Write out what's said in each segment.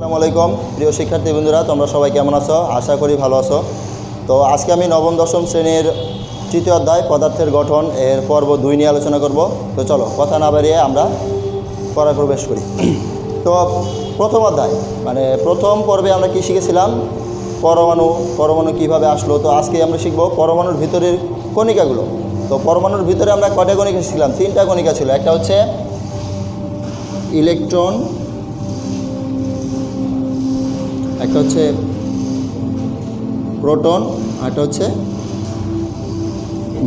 আসসালামু আলাইকুম। প্রিয় শিক্ষার্থী বন্ধুরা, তোমরা সবাই কেমন আছো? আশা করি ভালো আছো। তো আজকে আমি নবম, দশম শ্রেণির তৃতীয় অধ্যায় পদার্থের গঠন এর পর্ব দুই নিয়ে আলোচনা করব। তো চলো, কথা না বাড়িয়ে আমরা পড়ায় প্রবেশ করি। তো প্রথম অধ্যায় মানে প্রথম পর্বে আমরা কি শিখেছিলাম? পরমাণু পরমাণু কীভাবে আসলো? তো আজকে আমরা শিখব পরমাণুর ভিতরের কণিকাগুলো। তো পরমাণুর ভিতরে আমরা কয়টা কণিকা শিখলাম তিনটা কণিকা ছিল। একটা হচ্ছে ইলেকট্রন একটা হচ্ছে প্রোটন আর একটা হচ্ছে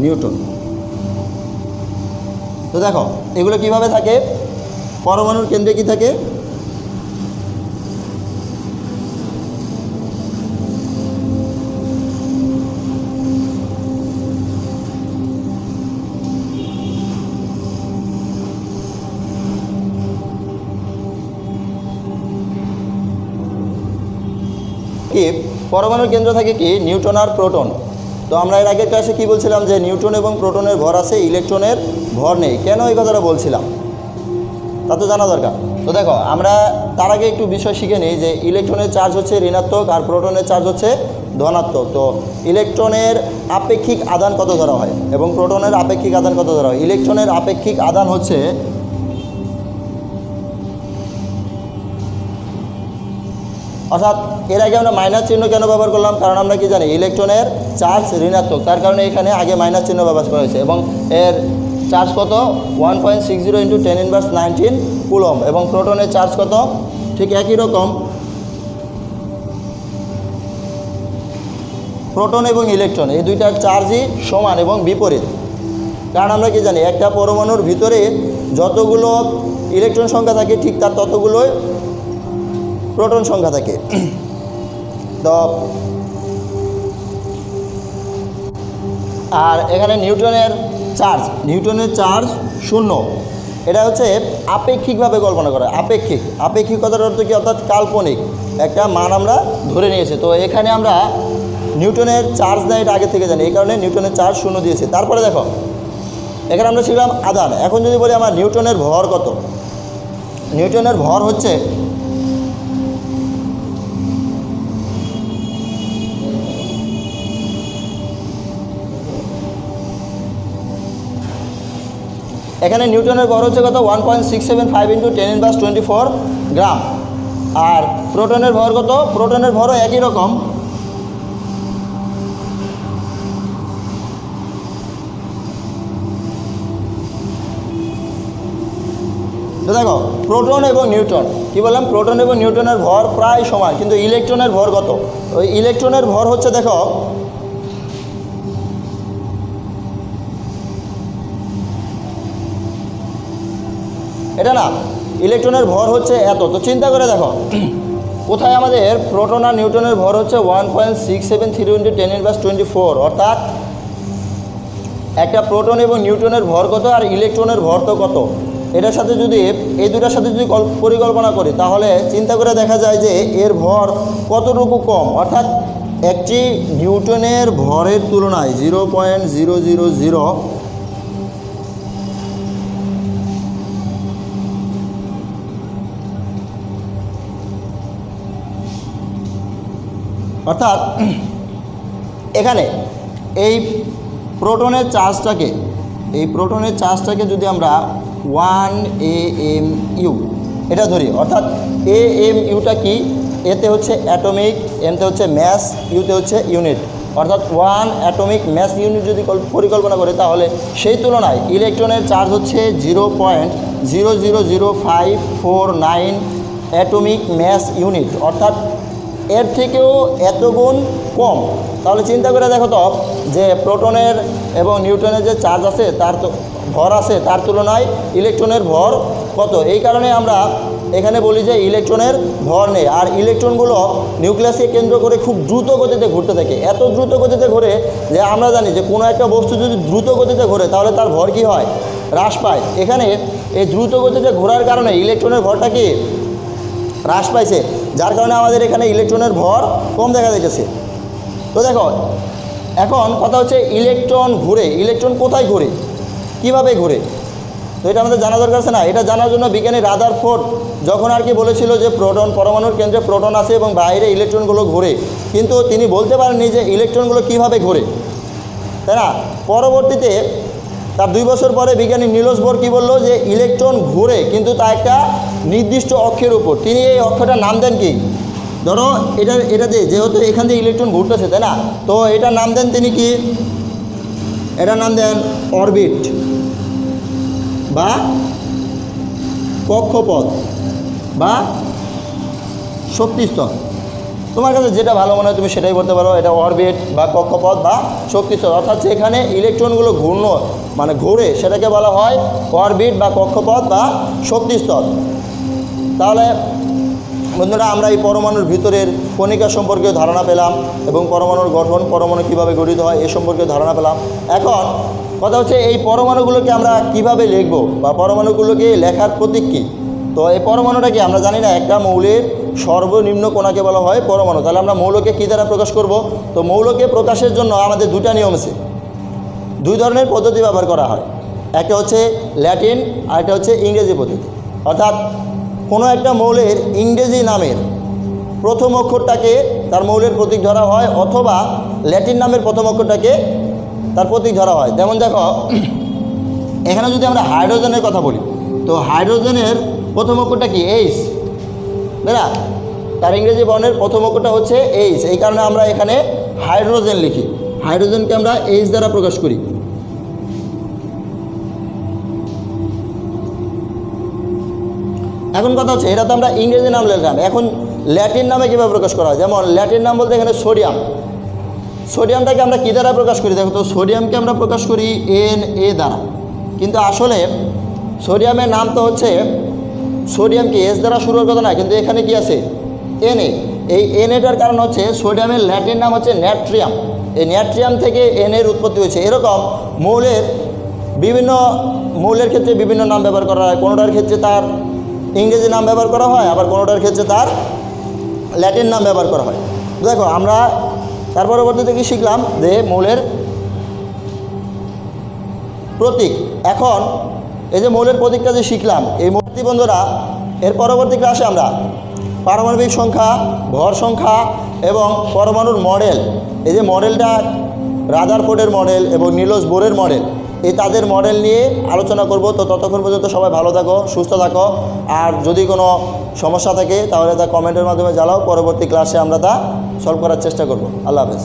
নিউটন। তো দেখো, এগুলো কীভাবে থাকে? পরমাণুর কেন্দ্রে কি থাকে? কি? পরমাণুর কেন্দ্র থাকে কি? নিউটন আর প্রোটন। তো আমরা এর আগের ক্লাসে কি বলছিলাম যে নিউটন এবং প্রোটনের ভর আছে, ইলেকট্রনের ভর নেই। কেন এই কথাটা বলছিলাম? তা তো জানা দরকার। তো দেখো, আমরা তার আগে একটু বিষয় শিখে নিই যে ইলেকট্রনের চার্জ হচ্ছে ঋণাত্মক আর প্রোটনের চার্জ হচ্ছে ধনাত্মক। তো ইলেকট্রনের আপেক্ষিক আদান কত ধরা হয়? এবং প্রোটনের আপেক্ষিক আদান কত ধরা হয়? ইলেকট্রনের আপেক্ষিক আদান হচ্ছে অর্থাৎ এর আগে আমরা মাইনাস চিহ্ন কেন ব্যবহার করলাম? কারণ আমরা কি জানি ইলেকট্রনের চার্জ ঋণাত্মক। তার কারণে এখানে আগে মাইনাস চিহ্ন ব্যবহার করা হয়েছে এবং এর চার্জ কত? One point six zero into ten inverse nineteen coulomb এবং প্রোটনের চার্জ কত? ঠিক একই রকম। প্রোটন এবং ইলেকট্রন এই দুইটার চার্জই সমান এবং বিপরীত। কারণ আমরা কি জানি, একটা পরমাণুর ভিতরে যতগুলো ইলেকট্রন সংখ্যা থাকে, ঠিক তার ততগুলোই প্রোটন সংখ্যা থাকে। তো আর এখানে নিউটনের চার্জ নিউটনের চার্জ শূন্য। এটা হচ্ছে আপেক্ষিকভাবে কল্পনা করা, আপেক্ষিক। আপেক্ষিক কথার অর্থ কি? অর্থাৎ কাল্পনিক। একটা মান আমরা ধরে নিয়েছি। তো এখানে আমরা নিউটনের চার্জ দেয় এটা আগে থেকে জানি। এই কারণে নিউটনের চার্জ শূন্য দিয়েছে। তারপরে দেখো, এখানে আমরা শিখলাম আদান এখন যদি বলি আমার নিউটনের ভর কত? নিউটনের ভর হচ্ছে এখানে নিউটনের ভর হচ্ছে কত? One point six seven five into ten inverse twenty four gram আর প্রোটনের ভর কত? প্রোটনের ভরও একই রকম। দেখো, প্রোটন এবং নিউটন কি বললাম? প্রোটন এবং নিউটনের ভর প্রায় সমান, কিন্তু ইলেকট্রনের ভর কত? ওই ইলেকট্রনের ভর হচ্ছে, দেখো এটা না, ইলেকট্রনের ভর হচ্ছে এত, তো চিন্তা করে দেখো। কোথায় আমাদের প্রোটন আর নিউটনের ভর হচ্ছে one point six seven three into ten inverse twenty four অর্থাৎ একটা প্রোটন এবং নিউটনের ভর কত আর ইলেকট্রনের ভর তো কত? এটার সাথে যদি, এই দুটার সাথে যদি কল- পরিকল্পনা করি, তাহলে চিন্তা করে দেখা যায় যে এর ভর কতটুকু কম? অর্থাৎ একটি নিউটনের ভরের তুলনায় zero point zero zero zero অর্থাৎ এখানে এই প্রোটনের চার্জটাকে, এই প্রোটনের চার্জটাকে যদি আমরা ওয়ান এ এম ইউ এটা ধরি, অর্থাৎ এ এম ইউটা কি? এতে হচ্ছে অ্যাটমিক, এমতে হচ্ছে ম্যাস, ইউতে হচ্ছে ইউনিট। অর্থাৎ ওয়ান অ্যাটমিক ম্যাস ইউনিট যদি পরিকল্পনা করে, তাহলে সেই তুলনায় ইলেকট্রনের চার্জ হচ্ছে zero point zero zero zero five four nine atomic mass unit. অর্থাৎ এর থেকেও এত গুণ কম। তাহলে চিন্তা করে দেখো তো, যে প্রোটনের এবং নিউটনের যে চার্জ আছে, তার তো ভর আছে, তার তুলনায় ইলেকট্রনের ভর কত? এই কারণে আমরা এখানে বলি যে ইলেকট্রনের ভর নেই। আর ইলেকট্রনগুলো নিউক্লিয়াসকে কেন্দ্র করে খুব দ্রুত গতিতে ঘুরতে থাকে। এত দ্রুত গতিতে ঘোরে যে আমরা জানি যে কোনো একটা বস্তু যদি দ্রুত গতিতে ঘোরে, তাহলে তার ভর কী হয়? হ্রাস পায়। এখানে এই দ্রুত গতিতে ঘোরার কারণে ইলেকট্রনের ভরটা কি? হ্রাস পাইছে। যার কারণে আমাদের এখানে ইলেকট্রনের ভর কম দেখা যাইতেছে। তো দেখো, এখন কথা হচ্ছে ইলেকট্রন ঘুরে ইলেকট্রন কোথায় ঘুরে? কীভাবে ঘুরে? তো এটা আমাদের জানা দরকার আছে না? এটা জানার জন্য বিজ্ঞানী রাদার ফোর্ড যখন আর কি বলেছিল যে প্রোটন, পরমাণুর কেন্দ্রে প্রোটন আছে এবং বাইরে ইলেকট্রনগুলো ঘোরে, কিন্তু তিনি বলতে পারেননি যে ইলেকট্রনগুলো কীভাবে ঘোরে। তাই না? পরবর্তীতে তার দুই বছর পরে বিজ্ঞানী নিলস বোর কী বলল যে ইলেকট্রন ঘুরে, কিন্তু তা একটা নির্দিষ্ট অক্ষের উপর। তিনি এই অক্ষটার নাম দেন কি? ধরো এটা এটা দিয়ে, যেহেতু এখান থেকে ইলেকট্রন ঘুরতেছে, তাই না? তো এটার নাম দেন তিনি কি? এটার নাম দেন অরবিট বা কক্ষপথ বা শক্তিস্তর। তোমার কাছে যেটা ভালো মনে হয় তুমি সেটাই বলতে পারো, এটা অরবিট বা কক্ষপথ বা শক্তিস্তর অর্থাৎ যেখানে ইলেকট্রনগুলো ঘূর্ণ মানে ঘুরে সেটাকে বলা হয় অরবিট বা কক্ষপথ বা শক্তিস্তর তাহলে বন্ধুরা, আমরা এই পরমাণুর ভিতরের কণিকা সম্পর্কে ধারণা পেলাম এবং পরমাণুর গঠন, পরমাণু কীভাবে গঠিত হয় এ সম্পর্কে ধারণা পেলাম। এখন কথা হচ্ছে এই পরমাণুগুলোকে আমরা কীভাবে লিখব বা পরমাণুগুলোকে লেখার প্রতীক কী? তো এই পরমাণুটা কি? আমরা জানি না, একটা মৌলের সর্বনিম্ন কোণাকে বলা হয় পরমাণু। তাহলে আমরা মৌলকে কী দ্বারা প্রকাশ করব? তো মৌলকে প্রকাশের জন্য আমাদের দুটা নিয়ম আছে। দুই ধরনের পদ্ধতি ব্যবহার করা হয়। একটা হচ্ছে ল্যাটিন, আর একটা হচ্ছে ইংরেজি পদ্ধতি। অর্থাৎ কোনো একটা মৌলের ইংরেজি নামের প্রথম অক্ষরটাকে তার মৌলের প্রতীক ধরা হয়, অথবা ল্যাটিন নামের প্রথম অক্ষরটাকে তার প্রতীক ধরা হয়। যেমন দেখো, এখানে যদি আমরা হাইড্রোজেনের কথা বলি, তো হাইড্রোজেনের প্রথম অক্ষরটা কি? এইচ তাই না তার ইংরেজি বর্ণের প্রথম অক্ষরটা হচ্ছে এইচ এই কারণে আমরা এখানে হাইড্রোজেন লিখি। হাইড্রোজেনকে আমরা এইচ দ্বারা প্রকাশ করি। এখন কথা হচ্ছে এটা তো আমরা ইংরেজি নাম লিখলাম। এখন ল্যাটিন নামে কীভাবে প্রকাশ করা হয়? যেমন ল্যাটিন নাম বলতে এখানে সোডিয়াম সোডিয়ামটাকে আমরা কী দ্বারা প্রকাশ করি? দেখো তো সোডিয়ামকে আমরা প্রকাশ করি এন এ দ্বারা। কিন্তু আসলে সোডিয়ামের নাম তো হচ্ছে সোডিয়াম কি এস দ্বারা শুরুর কথা না? কিন্তু এখানে কি আছে? এন এ এই এন এটার কারণ হচ্ছে সোডিয়ামের ল্যাটিন নাম হচ্ছে ন্যাট্রিয়াম। এই ন্যাট্রিয়াম থেকে এন এর উৎপত্তি হয়েছে। এরকম মৌলের বিভিন্ন মৌলের ক্ষেত্রে বিভিন্ন নাম ব্যবহার করা হয়। কোনোটার ক্ষেত্রে তার ইংরেজি নাম ব্যবহার করা হয়, আবার কোনোটার ক্ষেত্রে তার ল্যাটিন নাম ব্যবহার করা হয়। দেখো, আমরা তার পরবর্তীতে কি শিখলাম? যে মৌলের প্রতীক। এখন এই যে মৌলের প্রতীকটা যে শিখলাম, এই মূর্তি বন্ধুরা, এর পরবর্তী ক্লাসে আমরা পারমাণবিক সংখ্যা, ভর সংখ্যা এবং পরমাণুর মডেল এই যে মডেলটা রাদারফোর্ডের মডেল এবং নীলস বোরের মডেল এই তাদের মডেল নিয়ে আলোচনা করব। তো ততক্ষণ পর্যন্ত সবাই ভালো থাকো, সুস্থ থাকো। আর যদি কোনো সমস্যা থাকে, তাহলে তা কমেন্টের মাধ্যমে জানাও। পরবর্তী ক্লাসে আমরা তা সলভ করার চেষ্টা করব। আল্লাহ হাফেজ।